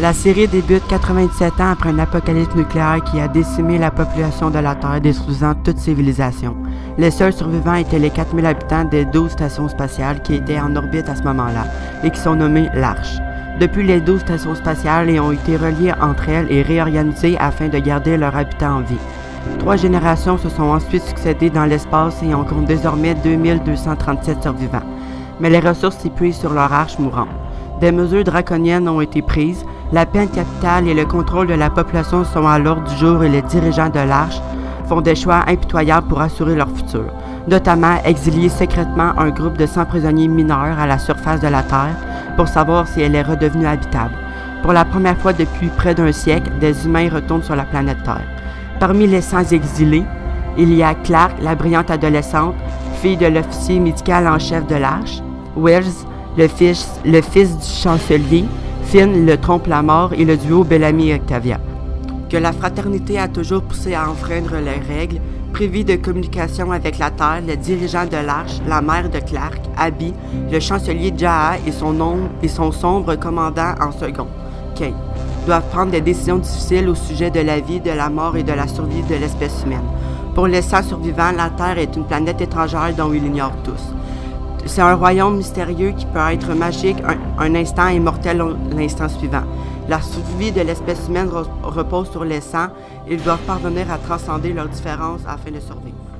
La série débute 97 ans après un apocalypse nucléaire qui a décimé la population de la Terre, détruisant toute civilisation. Les seuls survivants étaient les 4000 habitants des 12 stations spatiales qui étaient en orbite à ce moment-là et qui sont nommées l'Arche. Depuis, les 12 stations spatiales ont été reliées entre elles et réorganisées afin de garder leurs habitants en vie. Trois générations se sont ensuite succédées dans l'espace et on compte désormais 2237 survivants. Mais les ressources s'épuisent sur leur arche mourante. Des mesures draconiennes ont été prises, la peine capitale et le contrôle de la population sont à l'ordre du jour et les dirigeants de l'Arche font des choix impitoyables pour assurer leur futur, notamment exilier secrètement un groupe de 100 prisonniers mineurs à la surface de la Terre pour savoir si elle est redevenue habitable. Pour la première fois depuis près d'un siècle, des humains retournent sur la planète Terre. Parmi les 100 exilés, il y a Clark, la brillante adolescente, fille de l'officier médical en chef de l'Arche, Wells, le le fils du chancelier, Le trompe la mort et le duo Bellamy et Octavia. Que la fraternité a toujours poussé à enfreindre les règles, privé de communication avec la Terre, le dirigeant de l'Arche, la mère de Clark, Abby, le chancelier Jaha et son, nom, et son sombre commandant en second, Kate, doivent prendre des décisions difficiles au sujet de la vie, de la mort et de la survie de l'espèce humaine. Pour les 100 survivants, la Terre est une planète étrangère dont ils ignorent tous. C'est un royaume mystérieux qui peut être magique un, instant et mortel l'instant suivant. La survie de l'espèce humaine repose sur les sangs. Ils doivent parvenir à transcender leurs différences afin de survivre.